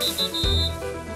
ピピピ。